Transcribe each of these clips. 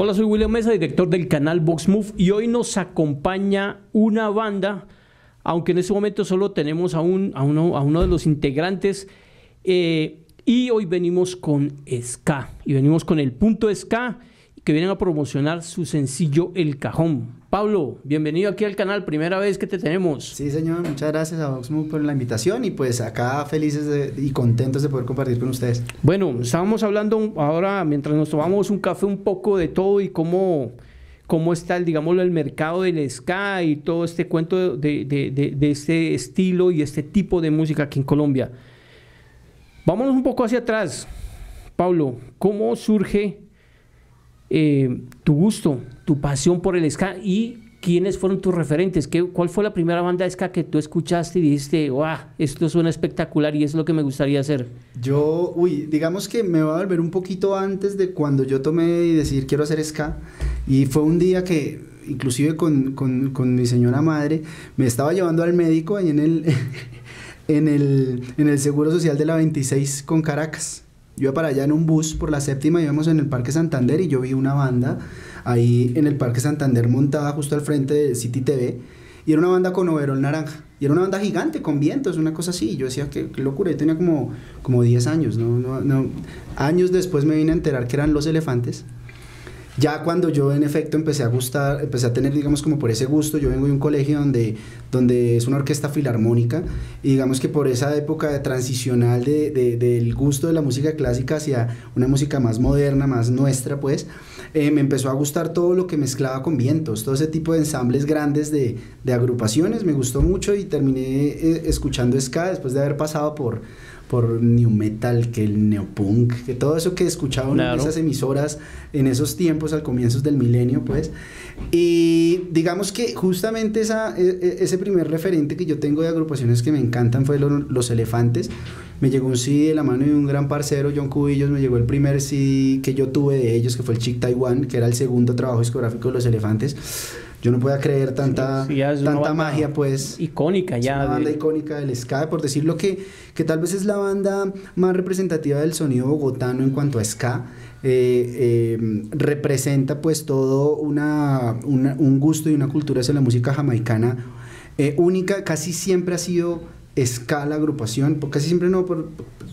Hola, soy William Mesa, director del canal Vox Move y hoy nos acompaña una banda, aunque en este momento solo tenemos a uno de los integrantes eh, y hoy venimos con Ska y venimos con el punto Ska que vienen a promocionar su sencillo El Cajón. Pablo, bienvenido aquí al canal, primera vez que te tenemos. Sí, señor, muchas gracias a Voxmove por la invitación y pues acá felices y contentos de poder compartir con ustedes. Bueno, estábamos hablando ahora, mientras nos tomamos un café, un poco de todo y cómo, cómo está, el, digámoslo, el mercado del ska y todo este cuento de, de, de este estilo y este tipo de música aquí en Colombia. Vámonos un poco hacia atrás. Pablo, ¿cómo surge eh, tu gusto, tu pasión por el ska y quiénes fueron tus referentes. ¿Qué, ¿Cuál fue la primera banda ska que tú escuchaste y dijiste, wow, esto suena espectacular y es lo que me gustaría hacer? Yo, uy, digamos que me voy a volver un poquito antes de cuando yo tomé y decir quiero hacer ska. Y fue un día que, inclusive con, con, con mi señora madre, me estaba llevando al médico en el, en el, en el Seguro Social de la 26 con Caracas. Yo iba para allá en un bus por la séptima, íbamos en el Parque Santander y yo vi una banda ahí en el Parque Santander montada justo al frente de City TV y era una banda con overol naranja. Y era una banda gigante, con vientos, una cosa así. yo decía, qué, locura. Yo tenía como, como 10 años, ¿no? No, ¿no? Años después me vine a enterar que eran Los Elefantes. Ya cuando yo en efecto empecé a gustar, empecé a tener, digamos, como por ese gusto, yo vengo de un colegio donde, donde es una orquesta filarmónica, y digamos que por esa época transicional de, de, del gusto de la música clásica hacia una música más moderna, más nuestra, pues, eh, me empezó a gustar todo lo que mezclaba con vientos, todo ese tipo de ensambles grandes de, de agrupaciones, me gustó mucho y terminé eh, escuchando ska después de haber pasado por por new metal, que el neopunk, que todo eso que escuchaban en esas emisoras en esos tiempos, al comienzo del milenio, pues. Y digamos que justamente esa, e, e, ese primer referente que yo tengo de agrupaciones que me encantan fue Los Elefantes. Me llegó un CD de la mano de un gran parcero, John Cubillos, me llegó el primer CD que yo tuve de ellos, que fue el Chic Taiwan, que era el segundo trabajo discográfico de Los Elefantes yo no podía creer tanta, tanta magia, pues. Icónica ya. una banda icónica del ska, por decirlo que, que tal vez es la banda más representativa del sonido bogotano en cuanto a ska. Eh, eh, representa pues todo una, un gusto y una cultura hacia la música jamaicana eh, única, casi siempre ha sido escala agrupación, casi siempre no, por,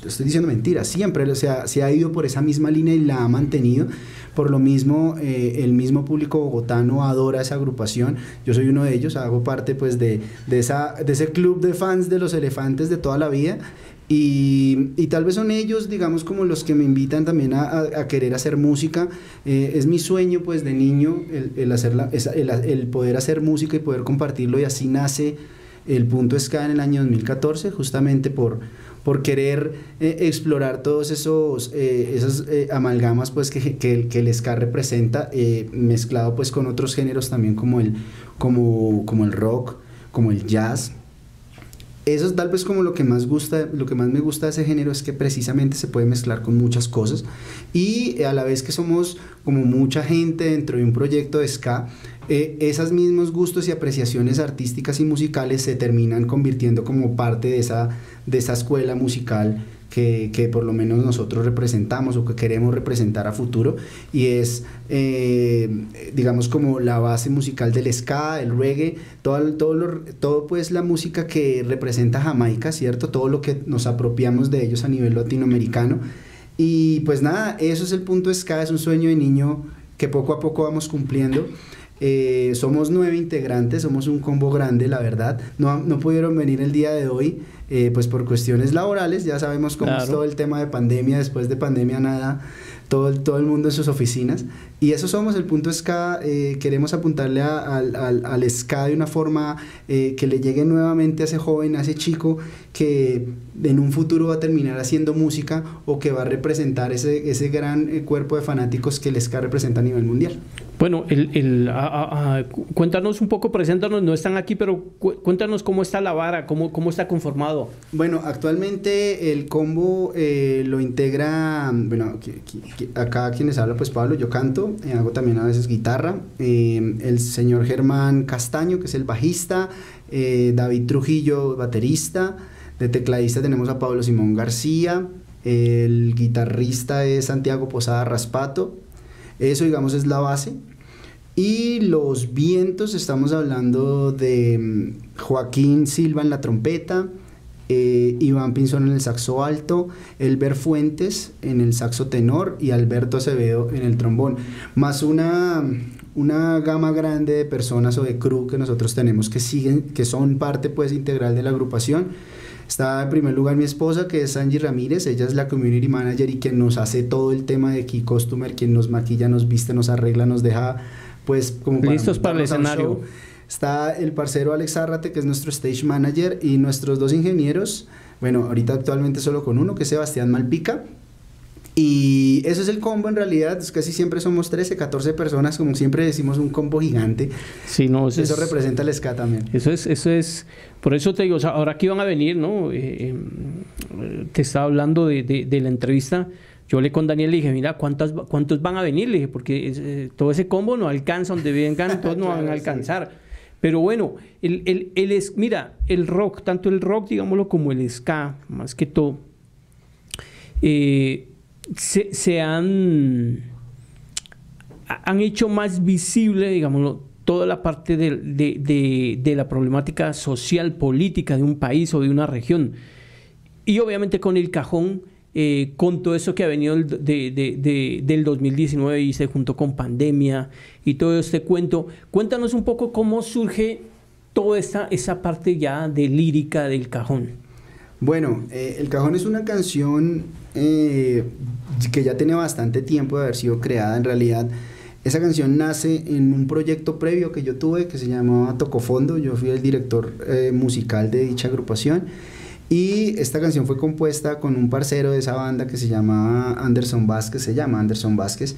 estoy diciendo mentiras, siempre o sea, se ha ido por esa misma línea y la ha mantenido. Por lo mismo, eh, el mismo público bogotano adora esa agrupación. Yo soy uno de ellos, hago parte pues de, de, esa, de ese club de fans de los elefantes de toda la vida. Y, y, tal vez son ellos, digamos, como los que me invitan también a, a, querer hacer música. Eh, es mi sueño, pues, de niño, el, el, hacerla, el, el, poder hacer música y poder compartirlo. Y así nace el punto ska en el año 2014, justamente por, por querer eh, explorar todos esos eh, esas eh, amalgamas pues que, que, que, el ska representa mezclado pues con otros géneros también como el como, como el rock como el jazz. Eso es tal vez como lo que más gusta, lo que más me gusta de ese género es que precisamente se puede mezclar con muchas cosas. Y a la vez que somos como mucha gente dentro de un proyecto de ska, eh, esos mismos gustos y apreciaciones artísticas y musicales se terminan convirtiendo como parte de esa, de esa escuela musical que, por lo menos nosotros representamos o que queremos representar a futuro y es eh, digamos como la base musical del ska, el reggae, todo, todo, todo pues la música que representa Jamaica, ¿cierto? Todo lo que nos apropiamos de ellos a nivel latinoamericano y pues nada, eso es el punto ska, es un sueño de niño que poco a poco vamos cumpliendo. Eh, somos nueve integrantes, somos un combo grande, la verdad. No, no pudieron venir el día de hoy, eh, pues por cuestiones laborales. Ya sabemos cómo es todo el tema de pandemia. Después de pandemia, nada, todo, todo el mundo en sus oficinas. Y eso somos, el punto SCA. Eh, queremos apuntarle al, al, al, SCA de una forma que le llegue nuevamente a ese joven, a ese chico que en un futuro va a terminar haciendo música o que va a representar ese, ese gran cuerpo de fanáticos que el SCA representa a nivel mundial. Bueno, el, el, a, a, cuéntanos un poco, preséntanos, no están aquí, pero cuéntanos cómo está la vara, cómo, cómo está conformado. Bueno, actualmente el combo eh, lo integra, bueno, acá quienes habla, pues Pablo, yo canto, eh, hago también a veces guitarra, eh, el señor Germán Castaño, que es el bajista, eh, David Trujillo, baterista, de tecladista tenemos a Pablo Simón García, el guitarrista es Santiago Posada Raspato, Eso, digamos, es la base. Y los vientos, estamos hablando de mm, Joaquín Silva en la trompeta, eh, Iván Pinzón en el saxo alto, Elber Fuentes en el saxo tenor y Alberto Acevedo en el trombón, más una, una gama grande de personas o de crew que nosotros tenemos que siguen, que son parte pues integral de la agrupación. Está en primer lugar mi esposa, que es Angie Ramírez, ella es la community manager y quien nos hace todo el tema de key customer, quien nos maquilla, nos viste, nos arregla, nos deja pues como listos para el escenario. Está el parcero Alex Zárrate, que es nuestro stage manager, y nuestros dos ingenieros, bueno, ahorita actualmente solo con uno, que es Sebastián Malpica. Y eso es el combo en realidad, casi siempre somos 13, 14 personas, como siempre decimos, un combo gigante. Sí, no, eso, eso representa el ska también. Eso es, eso es, por eso te digo, ahora que iban a venir, ¿no? Eh, em, te estaba hablando de, de, la entrevista, yo le con Daniel le dije, mira, ¿cuántas, ¿cuántos van a venir? Le dije, porque eh, todo ese combo no alcanza, donde vengan, todos no van a alcanzar. Pero bueno, el, el, el es, mira, el rock, tanto el rock, digámoslo, como el ska, más que todo, eh, se, han, han hecho más visible, digámoslo, toda la parte de, de, de, la problemática social, política de un país o de una región. Y obviamente con el cajón eh, con todo eso que ha venido de, del 2019 y se juntó con pandemia y todo este cuento. Cuéntanos un poco cómo surge toda esa, esa parte ya de lírica del cajón. Bueno, eh, El Cajón es una canción eh, que ya tiene bastante tiempo de haber sido creada. En realidad, esa canción nace en un proyecto previo que yo tuve que se llamaba Tocofondo. Yo fui el director musical de dicha agrupación. Y esta canción fue compuesta con un parcero de esa banda que se llama Anderson Vázquez, se llama Anderson Vázquez.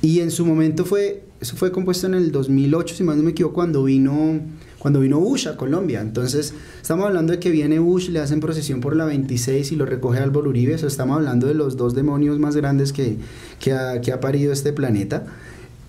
Y en su momento fue, eso fue compuesto en el 2008, si más no me equivoco, cuando vino, cuando vino Bush a Colombia. Entonces, estamos hablando de que viene Bush, le hacen procesión por la 26 y lo recoge Álvaro Uribe. Estamos hablando de los dos demonios más grandes que, que ha parido este planeta.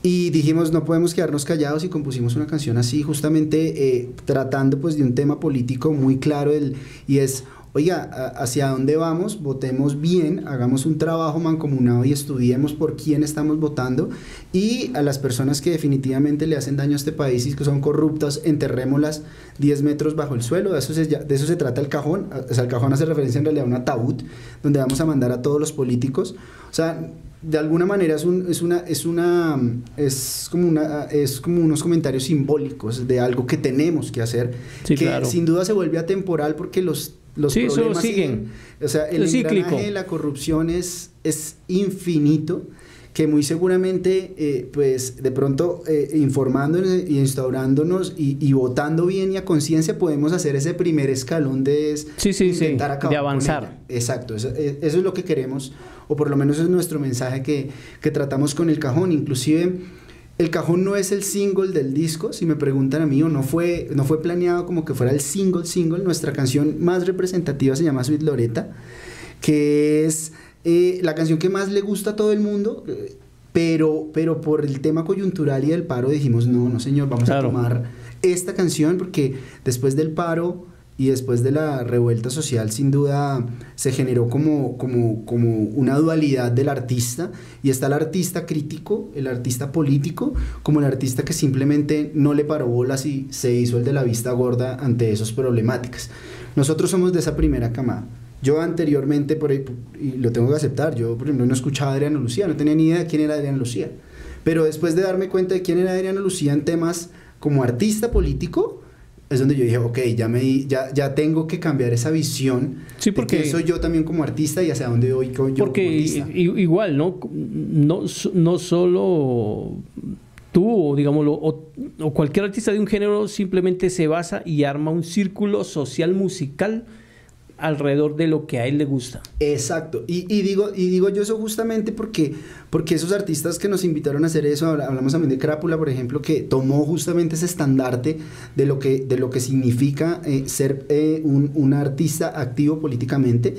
Y dijimos, no podemos quedarnos callados y compusimos una canción así, justamente eh, tratando pues de un tema político muy claro el, y es, oiga, ¿hacia dónde vamos? Votemos bien, hagamos un trabajo mancomunado y estudiemos por quién estamos votando y a las personas que definitivamente le hacen daño a este país y que son corruptas, enterrémoslas 10 metros bajo el suelo, de eso se, de eso se trata el cajón, o sea, el cajón hace referencia en realidad a un ataúd donde vamos a mandar a todos los políticos, o sea, de alguna manera es, un, es una es una es como una es como unos comentarios simbólicos de algo que tenemos que hacer que sin duda se vuelve atemporal porque los los problemas siguen. o sea el engranaje de la corrupción es es infinito que muy seguramente, eh, pues de pronto eh, informándonos y instaurándonos y, votando bien y a conciencia podemos hacer ese primer escalón de sí, sí, intentar acabar de avanzar. Exacto, eso, eh, eso, es lo que queremos, o por lo menos es nuestro mensaje que, que tratamos con el cajón. Inclusive, el cajón no es el single del disco, si me preguntan a mí, o no fue, no fue planeado como que fuera el single, single. Nuestra canción más representativa se llama Sweet Loreta, que es eh, la canción que más le gusta a todo el mundo, eh, pero, pero por el tema coyuntural y del paro dijimos, no, no señor, vamos a tomar esta canción porque después del paro y después de la revuelta social sin duda se generó como, como, como una dualidad del artista y está el artista crítico, el artista político, como el artista que simplemente no le paró bolas y se hizo el de la vista gorda ante esas problemáticas. Nosotros somos de esa primera camada. Yo anteriormente, por ahí, y lo tengo que aceptar, yo por ejemplo no escuchaba a Adriana Lucía, no tenía ni idea de quién era Adriana Lucía. Pero después de darme cuenta de quién era Adriana Lucía en temas como artista político, es donde yo dije, ok, ya, me, ya, ya tengo que cambiar esa visión. Sí, porque soy yo también como artista y hacia dónde voy yo porque igual, ¿no? ¿no? No solo tú, o digámoslo, o cualquier artista de un género simplemente se basa y arma un círculo social musical alrededor de lo que a él le gusta. Exacto. Y, digo, y digo yo eso justamente porque, porque esos artistas que nos invitaron a hacer eso, hablamos también de Crápula, por ejemplo, que tomó justamente ese estandarte de lo que, de lo que significa eh, ser eh, un, artista activo políticamente.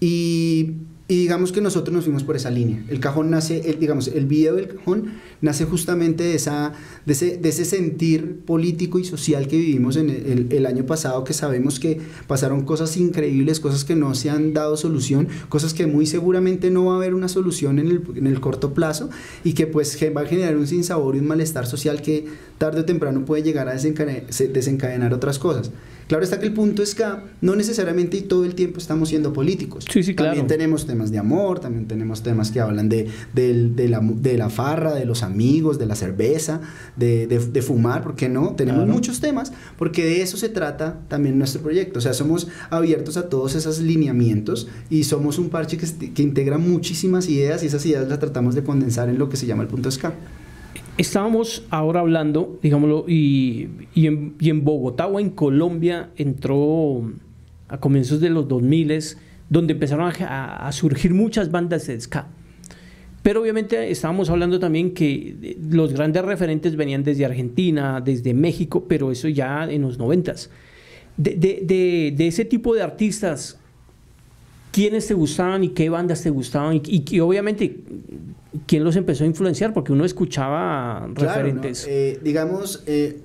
Y, Y digamos que nosotros nos fuimos por esa línea. El cajón nace, el, digamos, el video del cajón nace justamente de, esa, de, ese, de ese sentir político y social que vivimos en el, año pasado, que sabemos que pasaron cosas increíbles, cosas que no se han dado solución, cosas que muy seguramente no va a haber una solución en el, en el corto plazo y que pues va a generar un sinsabor y un malestar social que tarde o temprano puede llegar a desencadenar, desencadenar otras cosas. Claro está que el punto es que no necesariamente y todo el tiempo estamos siendo políticos. Sí, sí, claro. También tenemos temas de amor, también tenemos temas que hablan de, de, la, de la, farra, de los amigos, de la cerveza, de, de fumar, ¿por qué no? Tenemos muchos temas, porque de eso se trata también nuestro proyecto. O sea, somos abiertos a todos esos lineamientos y somos un parche que, que integra muchísimas ideas y esas ideas las tratamos de condensar en lo que se llama el punto SCA. Estábamos ahora hablando, digámoslo, y, en, Bogotá o en Colombia entró a comienzos de los 2000 donde empezaron a, surgir muchas bandas de ska. Pero obviamente estábamos hablando también que los grandes referentes venían desde Argentina, desde México, pero eso ya en los 90 de, de, de, de, ese tipo de artistas, ¿quiénes te gustaban y qué bandas te gustaban? Y, y, y obviamente ¿quién los empezó a influenciar? Porque uno escuchaba referentes. Eh, digamos, eh,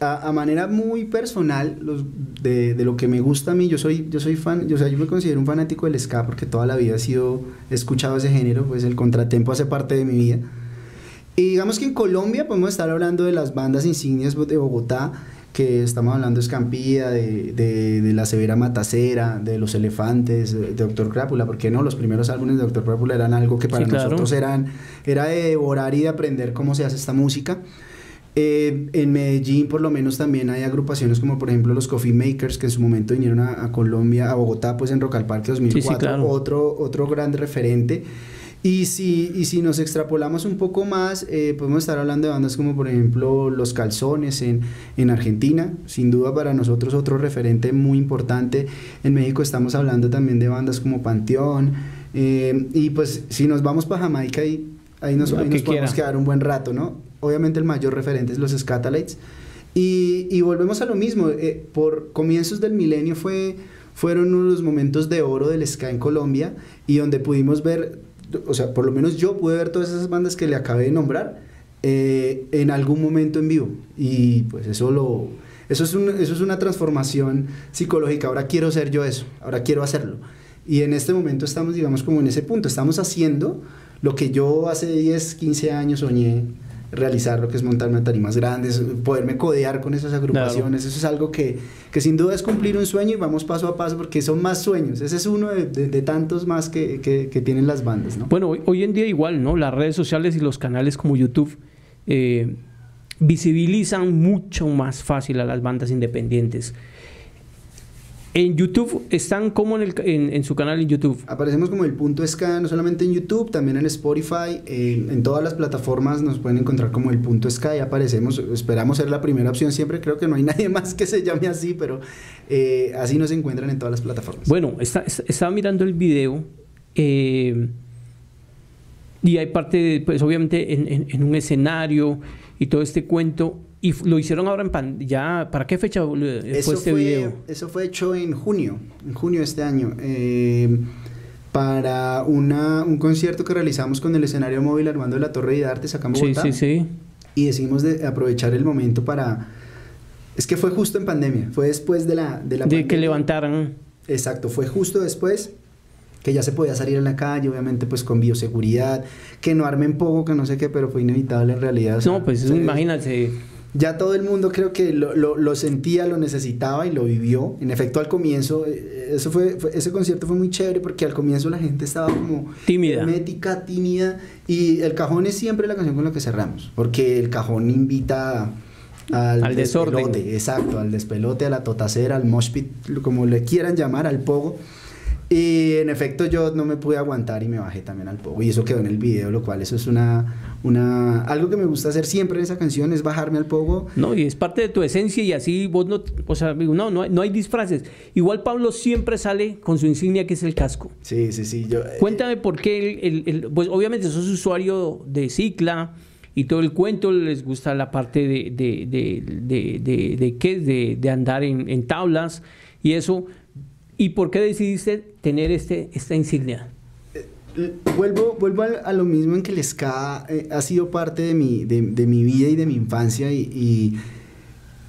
a, manera muy personal, los, de, de, lo que me gusta a mí, yo soy, yo soy fan, yo, o sea, yo me considero un fanático del ska porque toda la vida he sido, he escuchado ese género, pues el contratempo hace parte de mi vida. Y digamos que en Colombia podemos estar hablando de las bandas insignias de Bogotá, que estamos hablando de Escampida, de, de, La Severa Matacera, de Los Elefantes, de, Doctor Crápula, porque no, los primeros álbumes de Doctor Crápula eran algo que para nosotros eran, era de devorar y de aprender cómo se hace esta música. Eh, en Medellín por lo menos también hay agrupaciones como por ejemplo los Coffee Makers que en su momento vinieron a, Colombia, a Bogotá, pues en Rock al Parque 2004, otro, otro gran referente. Y si, y si nos extrapolamos un poco más, eh, podemos estar hablando de bandas como por ejemplo Los Calzones en, en, Argentina, sin duda para nosotros otro referente muy importante. En México estamos hablando también de bandas como Panteón. Eh, y pues si nos vamos para Jamaica, ahí, ahí nos, ahí nos podemos quedar un buen rato, ¿no? Obviamente el mayor referente es los Scatalites. Y, y volvemos a lo mismo, eh, por comienzos del milenio fue, fueron uno de los momentos de oro del ska en Colombia y donde pudimos ver o sea, por lo menos yo pude ver todas esas bandas que le acabé de nombrar eh, en algún momento en vivo. Y pues eso lo... Eso es, eso es una transformación psicológica. Ahora quiero ser yo eso, ahora quiero hacerlo. Y en este momento estamos, digamos, como en ese punto. Estamos haciendo lo que yo hace 10, 15 años soñé realizar lo que es montarme a tarimas grandes, poderme codear con esas agrupaciones, eso es algo que, que, sin duda es cumplir un sueño y vamos paso a paso porque son más sueños, ese es uno de, de, tantos más que, que, que, tienen las bandas. ¿no? Bueno, hoy, hoy, en día igual, ¿no? Las redes sociales y los canales como YouTube eh, visibilizan mucho más fácil a las bandas independientes. En YouTube están como en, el, en, en, su canal en YouTube. Aparecemos como el punto SK, no solamente en YouTube, también en Spotify, en, en todas las plataformas nos pueden encontrar como el punto SK y aparecemos, esperamos ser la primera opción siempre, creo que no hay nadie más que se llame así, pero eh, así nos encuentran en todas las plataformas. Bueno, está, estaba mirando el video eh, y hay parte, de, pues obviamente en, en un escenario y todo este cuento y lo hicieron ahora en pan, ya, ¿para qué fecha fue eso este fue, video? Eso fue hecho en junio, en junio de este año, eh, para una, un concierto que realizamos con el escenario móvil Armando de la Torre de Arte, acá en Bogotá. Sí, sí, sí. Y decidimos de aprovechar el momento para... Es que fue justo en pandemia, fue después de la, de la De que levantaran. Exacto, fue justo después que ya se podía salir a la calle, obviamente pues con bioseguridad, que no armen poco, que no sé qué, pero fue inevitable en realidad. O sea, no, pues imagínate ya todo el mundo creo que lo, lo, lo, sentía, lo necesitaba y lo vivió. En efecto, al comienzo, eh, eso fue, fue, ese concierto fue muy chévere porque al comienzo la gente estaba como tímida, hermética, tímida. Y el cajón es siempre la canción con la que cerramos, porque el cajón invita al, al despelote, desorden. exacto, al despelote, a la totacera, al moshpit, como le quieran llamar, al pogo. Y en efecto yo no me pude aguantar y me bajé también al pogo y eso quedó en el video, lo cual eso es una, una algo que me gusta hacer siempre en esa canción es bajarme al pogo. No, y es parte de tu esencia y así vos no, o sea, no, no, no hay disfraces. Igual Pablo siempre sale con su insignia que es el casco. Sí, sí, sí. Yo, Cuéntame por qué, el, el, el, pues obviamente sos usuario de Cicla y todo el cuento, les gusta la parte de, de, de, de, de, de, ¿qué? de, de andar en, en tablas y eso ¿Y por qué decidiste tener este, esta insignia? vuelvo, vuelvo a, lo mismo en que el ska eh, ha sido parte de mi, de, mi vida y de mi infancia y,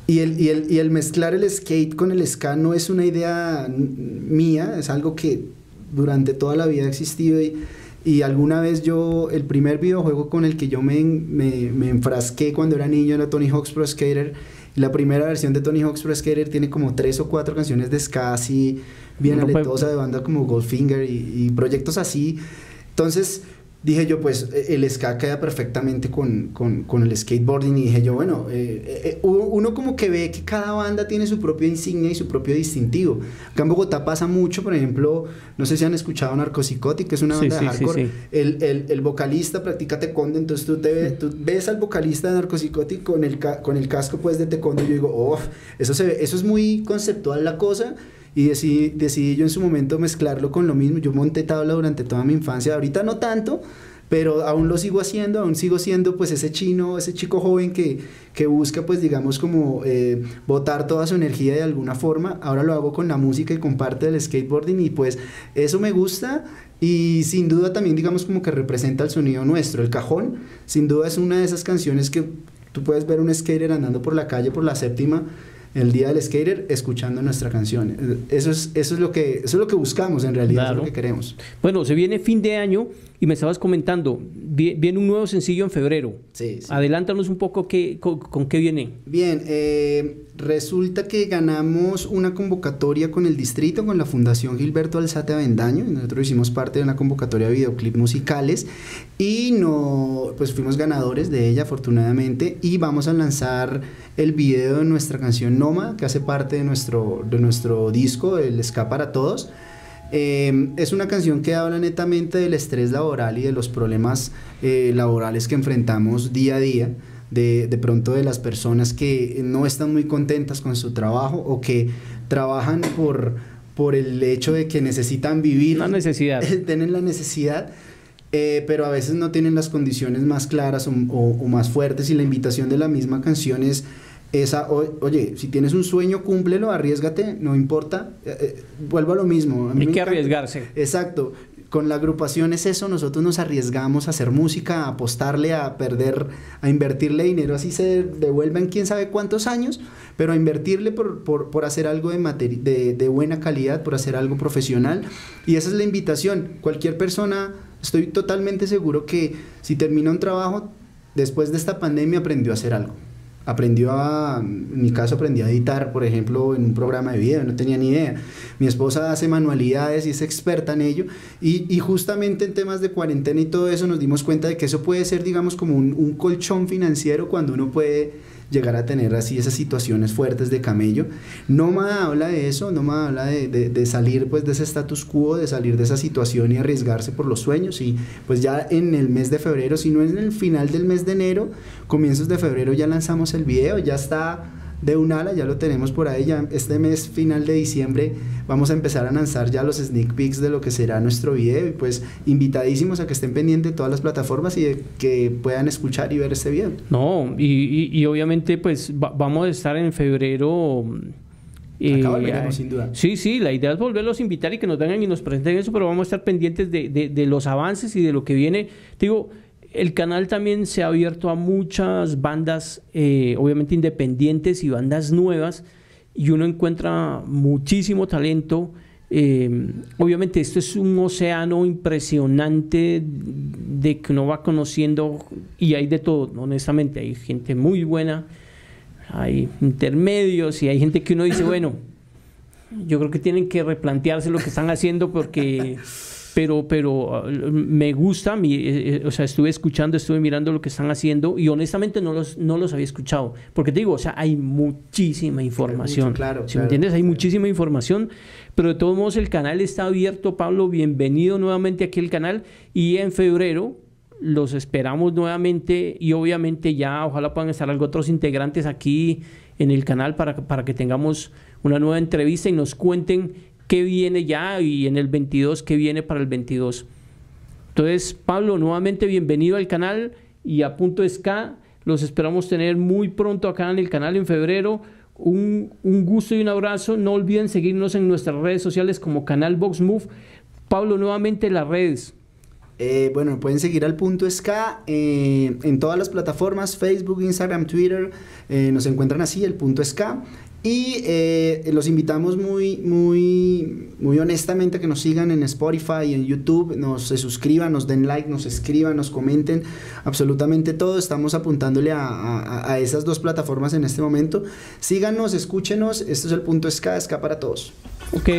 y, el, y, el, y, el, mezclar el skate con el ska no es una idea mía, es algo que durante toda la vida ha existido y, y alguna vez yo, el primer videojuego con el que yo me, me, me enfrasqué cuando era niño era Tony Hawk's Pro Skater. La primera versión de Tony Hawk's Pro Skater tiene como tres o cuatro canciones de ska así bien no aletosa de banda como Goldfinger y, y proyectos así. Entonces, dije yo, pues e, el ska queda perfectamente con, con, con el skateboarding y dije yo, bueno, eh, eh, eh, uno como que ve que cada banda tiene su propia insignia y su propio distintivo. Acá en Bogotá pasa mucho, por ejemplo, no sé si han escuchado Narcosicotic, que es una banda de hardcore, el, el, el, vocalista practica taekwondo, entonces tú, te ves, tú ves al vocalista de Narcosicotic con el, con el casco pues de taekwondo y yo digo, oh, eso, se eso es muy conceptual la cosa y decidí, decidí yo en su momento mezclarlo con lo mismo. Yo monté tabla durante toda mi infancia, ahorita no tanto, pero aún lo sigo haciendo, aún sigo siendo pues ese chino, ese chico joven que, que busca pues digamos como eh, botar toda su energía de alguna forma, ahora lo hago con la música y con parte del skateboarding y pues eso me gusta y sin duda también digamos como que representa el sonido nuestro, el cajón, sin duda es una de esas canciones que tú puedes ver un skater andando por la calle por la séptima el día del skater escuchando nuestra canción. Eso es, eso es, lo, que, eso es lo que buscamos en realidad, es lo que queremos. Bueno, se viene fin de año y me estabas comentando, viene un nuevo sencillo en febrero. Sí, Adelántanos un poco qué, con, qué viene. Bien, eh, resulta que ganamos una convocatoria con el distrito, con la Fundación Gilberto Alzate Avendaño. Nosotros hicimos parte de una convocatoria de videoclips musicales y no, pues fuimos ganadores de ella afortunadamente y vamos a lanzar el video de nuestra canción Noma, que hace parte de nuestro, de nuestro disco, El Ska para Todos. Em, es una canción que habla netamente del estrés laboral y de los problemas eh, laborales que enfrentamos día a día. De, de, pronto de las personas que no están muy contentas con su trabajo o que trabajan por, por el hecho de que necesitan vivir. La necesidad. tienen la necesidad, eh, pero a veces no tienen las condiciones más claras o, o, más fuertes y la invitación de la misma canción es esa, oye, si tienes un sueño, cúmplelo, arriesgate, no importa, eh, eh, vuelvo a lo mismo. Hay que arriesgarse. Exacto, con la agrupación es eso, nosotros nos arriesgamos a hacer música, a apostarle, a perder, a invertirle dinero, así se devuelva en quién sabe cuántos años, pero a invertirle por, por, por hacer algo de, de, de buena calidad, por hacer algo profesional. Y esa es la invitación. Cualquier persona, estoy totalmente seguro que si termina un trabajo, después de esta pandemia aprendió a hacer algo aprendió a, en mi caso aprendí a editar, por ejemplo, en un programa de video, no tenía ni idea. Mi esposa hace manualidades y es experta en ello. Y, justamente en temas de cuarentena y todo eso nos dimos cuenta de que eso puede ser, digamos, como un, un colchón financiero cuando uno puede llegar a tener así esas situaciones fuertes de camello. Nómada habla de eso, Nómada habla de, de, salir pues de ese status quo, de salir de esa situación y arriesgarse por los sueños. Y pues ya en el mes de febrero, si no en el final del mes de enero, comienzos de febrero ya lanzamos el video, ya está de un ala, ya lo tenemos por ahí, ya este mes final de diciembre vamos a empezar a lanzar ya los sneak peeks de lo que será nuestro video y pues invitadísimos a que estén pendientes de todas las plataformas y que puedan escuchar y ver este video. No, y, y, obviamente pues vamos a estar en febrero... Eh, Acá sin duda. Sí, sí, la idea es volverlos a invitar y que nos vengan y nos presenten eso, pero vamos a estar pendientes de, de, de los avances y de lo que viene. Digo, el canal también se ha abierto a muchas bandas, eh, obviamente independientes y bandas nuevas, y uno encuentra muchísimo talento. Eh, obviamente esto es un océano impresionante de que uno va conociendo y hay de todo, honestamente, hay gente muy buena, hay intermedios y hay gente que uno dice, bueno, yo creo que tienen que replantearse lo que están haciendo porque pero, pero ah, me gusta, mi, eh, eh, o sea, estuve escuchando, estuve mirando lo que están haciendo y honestamente no los, no los había escuchado, porque te digo, o sea, hay muchísima información. claro, si me entiendes, hay muchísima información, pero de todos modos el canal está abierto, Pablo, bienvenido nuevamente aquí al canal. Y en febrero los esperamos nuevamente y obviamente ya ojalá puedan estar algo otros integrantes aquí en el canal para, para que tengamos una nueva entrevista y nos cuenten qué viene ya y en el 22 qué viene para el 22. Entonces, Pablo, nuevamente bienvenido al canal y a Punto Ska. Los esperamos tener muy pronto acá en el canal en febrero. Un, un, gusto y un abrazo. No olviden seguirnos en nuestras redes sociales como Canal Box Move. Pablo, nuevamente las redes. Eh, bueno, pueden seguir al punto SK eh, en todas las plataformas, Facebook, Instagram, Twitter, eh, nos encuentran así, el punto SK. Y los invitamos muy, muy, muy honestamente a que nos sigan en Spotify, y en YouTube, nos se suscriban, nos den like, nos escriban, nos comenten, absolutamente todo. Estamos apuntándole a, a esas dos plataformas en este momento. Síganos, escúchenos, esto es el punto SK, SK para todos. Ok.